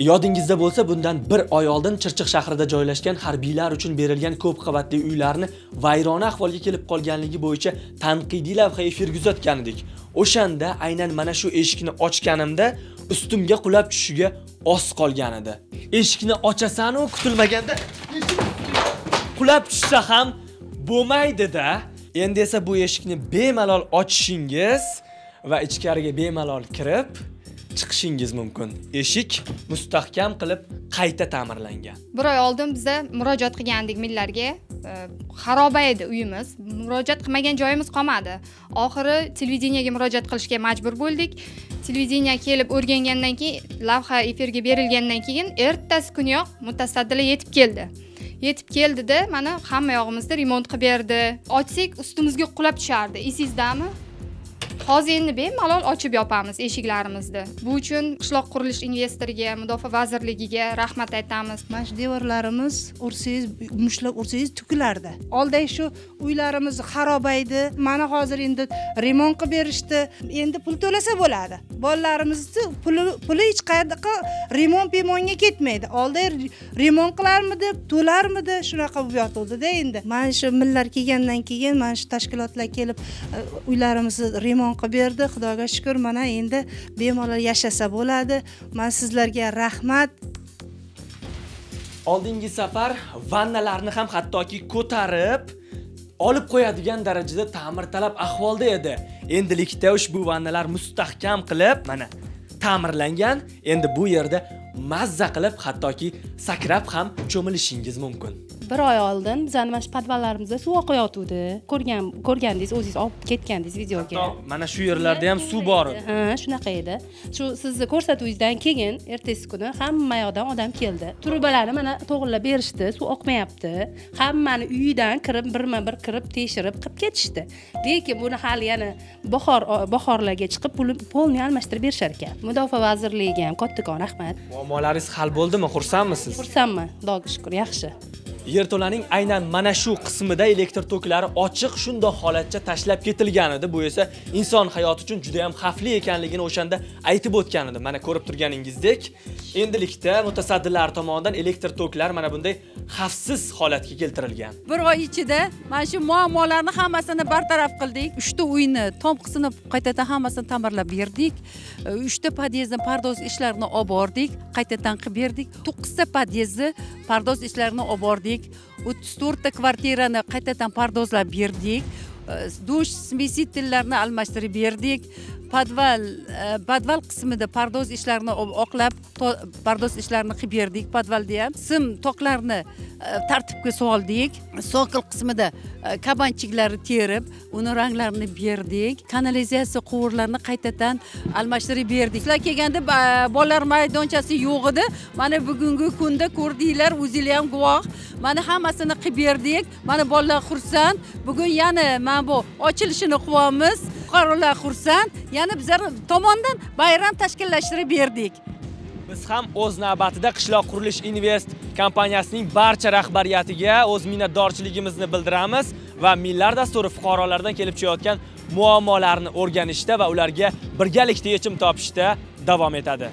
Yodingizda bo'lsa, bundan bir oy oldin Chirchiq shahrida joylashgan harbiylar uchun berilgan ko'p qavatli uylarni vayrona ahvolga kelib qolganligi bo'yicha tanqidiy lavha efir uzatgan edik. O'shanda aynan mana shu eshikni ochganimda ustimga qulab tushishiga oz qolgan edi. Eshikni ochasan-u kutilmaganda qulab tushsa ham bo'lmaydi-da. Endi esa bu eshikni bemalol ochishingiz va ichkariga bemalol kirib chiqishingiz mumkin. Eshik mustahkam qilib qayta ta'mirlangan. bir oy oldin biza murojaat qilgandik millarga. Xaroba edi uyimiz. Murojaat qilmagan joyimiz qolmadi. Oxiri televideniyaga murojaat qilishga majbur bo'ldik. Televideniya kelib o'rgangandan keyin lavha efirga berilgandan keyin ertasi kuniyoq mutasaddilar yetib keldi. Yetib keldida mana hamma yog'imizni remont qilib berdi. Ochsak ustimizga qulab tushardi. Esingizdami hozir endi bemalol ochib yopamiz eshiklarimizni bu uchun qishloq qurilish investoriga mudofaa vazirligiga rahmat aytamiz. Mana shu devorlarimiz ursangiz mushtlab ursangiz tukilardi. Oldin shu uylarimiz xarobaydi edi. Mana hozir endi remont qilib berishdi. Endi pul to'lasa bo'ladi. Bolalarimizni puli puli hech qayerqa remont bemonga ketmaydi. Oldin remont qilarmidi to'larmidi? Shunaqa bo'lib yotuvdida endi. Mana shu millar kelgandan keyin mana shu tashkilotlar kelib e, uylarimizni remont qilib berdi xudoga shukur mana endi bemalol yashasa bo'ladi man sizlarga rahmat Oldingi safar vannalarni ham hattoki ko'tarib olib qo'yadigan darajada ta'mirtalab ahvolda edi. Endilikda ushbu vannalar mustahkam qilib, mana ta'mirlangan. Endi bu yerda mazza qilib hattoki sakrab ham cho'milishingiz mumkin. Bir oy oldin. Bizani mana shu podvallarimizda suv oqayotgandi ko'rgan ko'rgandingiz o'zingiz olib ketgandingiz videoga. Mana shu yerlarda ham suv bor. Edi. ha shunaqa edi. Shu sizni ko'rsatuvingizdan keyin ertasi kuni hamma yoqdan odam keldi. Trubalarni mana to'g'irlab berishdi suv oqmayapti. Hammani uyidan kirib birma bir kirib tekshirib qilib ketishdi. Lekin buni hali yana bahor bahorlarga chiqib pulni polniy almashtirib berishar ekan. Mudofaa vazirligiga ham kattakon rahmat Muammolaringiz hal bo'ldimi? Xursandmisiz? xursandman. Xudoga shukur yaxshi Yerto'laning aynan mana shu qismida elektr toklari ochiq shundoq holatcha tashlab ketilgan edi. Bu esa inson hayoti uchun juda ham xavfli ekanligini o'shanda aytib o'tgan edi. Mana ko'rib turganingizdek, endilikda mutasaddilar tomonidan elektr toklar mana bunday xavfsiz holatga keltirilgan. bir oy ichida mana shu muammolarni hammasini bartaraf qildik uchta uyni tomqisini qaytadan hammasini ta'mirlab berdik E, uchta podyezdni pardoz ishlarini olib bordik qaytadan qilib berdik to'qqizta podyezdni pardoz ishlarini olib bordik o'ttiz to'rtta kvartirani qaytadan pardozlab berdik. Dush smesitellarni almashtirib berdik podval podval qismida pardoz ishlarini oqlab pardoz ishlarini qilib berdik podvalda ham sim toklarni tartibga soldik sokil qismida kabanchiklarni kabanchiklari terib uni ranglarini berdik kanalizatsiya quvurlarini qaytadan almashtirib berdik sizlar kelganda bolalar maydonchasi yo'q edi mana bugungi kunda ko'rdinglar o'zinglar ham guvoh mana hammasini qilib berdik mana bolalar xursand bugun yana mana bu ochilishini qilyapmiz fuqarolar xursand. Yana bizlar tomonidan bayram tashkillashtirib berdik. Biz ham o'z navbatida Qishloq qurilish invest kompaniyasining barcha rahbariyatiga o'z minnatdorchiligimizni bildiramiz va Millar dasturi fuqarolardan kelib tushayotgan muammolarni o'rganishda va ularga birgalikda yechim topishda davom etadi.